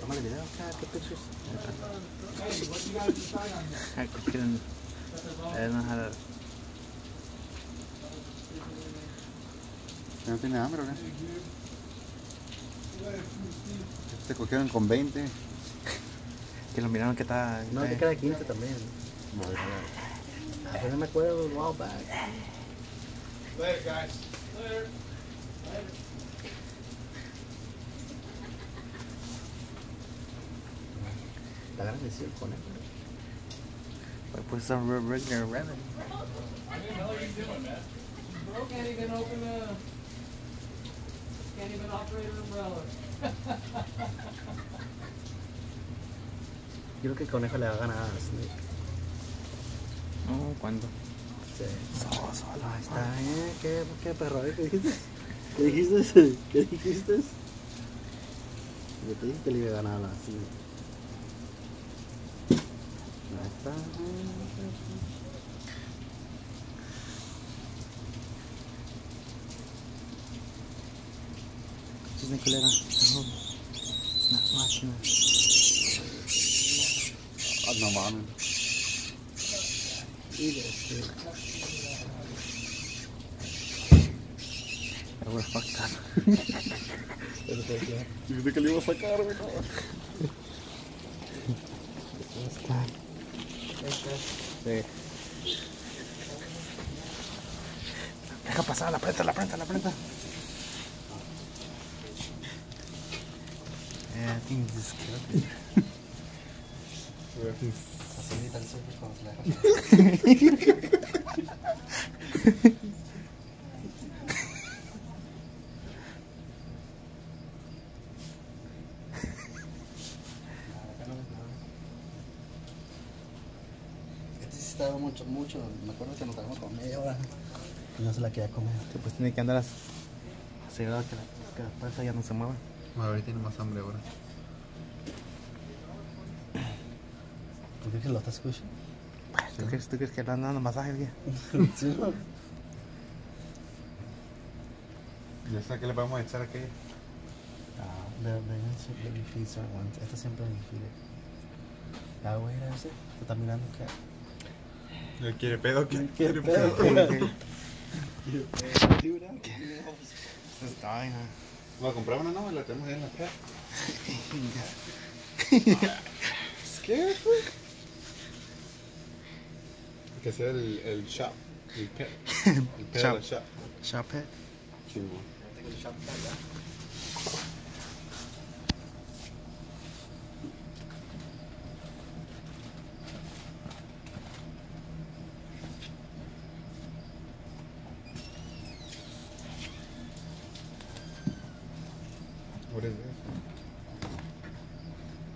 Tómale video, ¿qué pictures? I couldn't. I don't know how to. ¿No tiene hambre o qué? Se cogieron con 20. Que lo miraron que está. No, que queda 15 también. No me acuerdo un while back. Later, guys. Later. Te agarran el circo, ¿no? Pues some re- regular rabbit. What the hell are you doing, man? Bro can't even open a. Can't even operate an umbrella. Yo creo que el conejo le va a ganar a Snake. No, ¿cuándo? Sí. Solo, solo. Ahí está, ¿eh? ¿Qué, qué perro? ¿Qué dijiste? ¿Qué dijiste? ¿Qué dijiste? Yo te dije que le iba a ganar a Snake. Ahí está. Dicen que le era. No, una máquina. Ah, no Sí. Deja pasar la prenda, la prenda, la prenda. Yeah, I think this. Así grita el cuando se le deja. estaba mucho, mucho. Me acuerdo que nos quedamos con media hora. Y no se la quería comer. Sí, pues tiene que andar as- asegurado que la, que la ya no se mueva. Ahorita tiene más hambre ahora. ¿Tú crees que lo estás escuchando? ¿Tú crees, ¿Tú crees que le andan dando masaje, güey? sí. Ya sé que le vamos a echar aquí. Ah, de, ones. Esta siempre me file. Ah, güey, ese. Te está mirando que. ¿Le quiere pedo? ¿Qué? ¿Qué pedo? ¿Vamos a comprar una no? La tenemos ahí en la pet. Scared, güey. Hay que hacer el, el shop. El pet. El pet Shop. shop. Shop it. Sí, güey. What is this?